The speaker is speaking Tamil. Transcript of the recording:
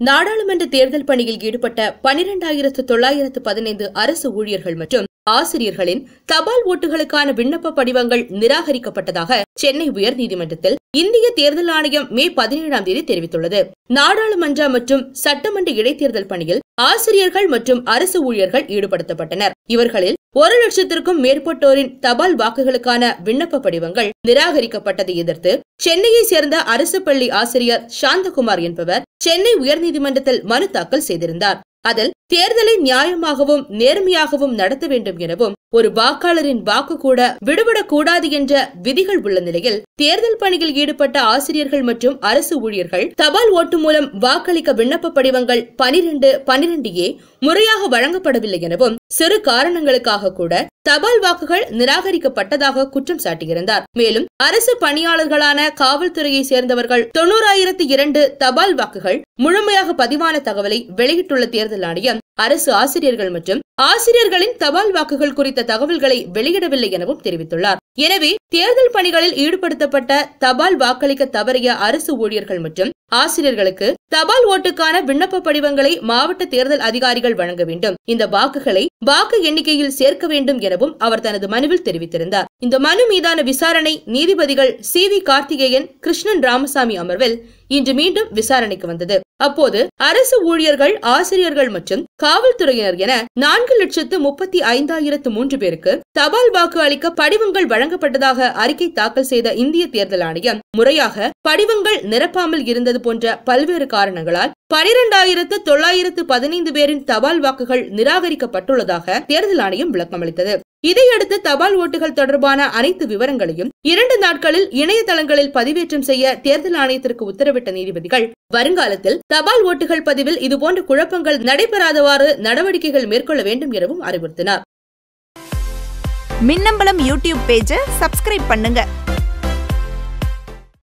நாடாளுமன்ற தேர்தல் பணியில் ஈடுபட்ட பனிரெண்டாயிரத்து தொள்ளாயிரத்து பதினைந்து அரசு ஊழியர்கள் மற்றும் ஆசிரியர்களின் தபால் ஓட்டுகளுக்கான விண்ணப்ப படிவங்கள் நிராகரிக்கப்பட்டதாக சென்னை உயர்நீதிமன்றத்தில் இந்திய தேர்தல் ஆணையம் மே பதினேழாம் தேதி தெரிவித்துள்ளது. நாடாளுமன்ற மற்றும் சட்டமன்ற இடைத்தேர்தல் பணியில் ஆசிரியர்கள் மற்றும் அரசு ஊழியர்கள் ஈடுபடுத்தப்பட்டனர். இவர்களில் ஒரு லட்சத்திற்கும் மேற்பட்டோரின் தபால் வாக்குகளுக்கான விண்ணப்ப படிவங்கள் நிராகரிக்கப்பட்டதை எதிர்த்து சென்னையை சேர்ந்த அரசு பள்ளி ஆசிரியர் சாந்தகுமார் என்பவர் சென்னை உயர்நீதிமன்றத்தில் மனு தாக்கல் செய்திருந்தார். அதில் தேர்தலை நியாயமாகவும் நேர்மையாகவும் நடத்த வேண்டும் எனவும் ஒரு வாக்காளரின் வாக்கு கூட விடுபடக்கூடாது என்ற விதிகள் உள்ள நிலையில் தேர்தல் பணியில் ஈடுபட்ட ஆசிரியர்கள் மற்றும் அரசு ஊழியர்கள் தபால் ஓட்டு மூலம் வாக்களிக்க விண்ணப்ப படிவங்கள் பனிரெண்டு பனிரெண்டு ஏ முறையாக வழங்கப்படவில்லை எனவும் சிறு காரணங்களுக்காக கூட தபால் வாக்குகள் நிராகரிக்கப்பட்டதாக குற்றம் சாட்டியிருந்தார். மேலும் அரசு பணியாளர்களான காவல்துறையை சேர்ந்தவர்கள் தொன்னூறாயிரத்தி இரண்டு தபால் வாக்குகள் முழுமையாக பதிவான தகவலை வெளியிட்டுள்ள தேர்தல் தேர்தல் ஆணையம் அரசு ஆசிரியர்கள் மற்றும் ஆசிரியர்களின் தபால் வாக்குகள் குறித்த தகவல்களை வெளியிடவில்லை எனவும் தெரிவித்துள்ளார். எனவே தேர்தல் பணிகளில் ஈடுபடுத்தப்பட்ட தபால் வாக்களிக்க தவறிய அரசு ஊழியர்கள் மற்றும் ஆசிரியர்களுக்கு தபால் ஓட்டுக்கான விண்ணப்ப படிவங்களை மாவட்ட தேர்தல் அதிகாரிகள் வழங்க வேண்டும். இந்த வாக்குகளை வாக்கு எண்ணிக்கையில் சேர்க்க வேண்டும் எனவும் அவர் தனது மனுவில் தெரிவித்திருந்தார். இந்த மனு மீதான விசாரணை நீதிபதிகள் சி. வி. கார்த்திகேயன் கிருஷ்ணன் ராமசாமி அமர்வில் இன்று மீண்டும் விசாரணைக்கு வந்தது. அப்போது அரசு ஊழியர்கள் ஆசிரியர்கள் மற்றும் காவல்துறையினர் என நான்கு லட்சத்து முப்பத்தி ஐந்தாயிரத்து மூன்று பேருக்கு தபால் வாக்கு அளிக்க படிவங்கள் வழங்கப்பட்டதாக அறிக்கை தாக்கல் செய்த இந்திய தேர்தல் ஆணையம் முறையாக படிவங்கள் நிரப்பாமல் இருந்தது போன்ற பல்வேறு காரணங்களால் பனிரெண்டாயிரத்து தொள்ளாயிரத்து பதினைந்து பேரின் தபால் வாக்குகள் நிராகரிக்கப்பட்டுள்ளதாக தேர்தல் ஆணையம் விளக்கமளித்தது இதையடுத்து தபால் ஓட்டுகள் தொடர்பான அனைத்து விவரங்களையும் இரண்டு நாட்களில் இணையதளங்களில் பதிவேற்றம் செய்ய தேர்தல் ஆணையத்திற்கு உத்தரவிட்ட நீதிபதிகள் வருங்காலத்தில் தபால் ஓட்டுகள் பதிவில் இதுபோன்ற குழப்பங்கள் நடைபெறாதவாறு நடவடிக்கைகள் மேற்கொள்ள வேண்டும் எனவும் அறிவுறுத்தினார். மின்னம்பலம் யூடியூப் பேஜை சப்ஸ்கிரைப் பண்ணுங்க.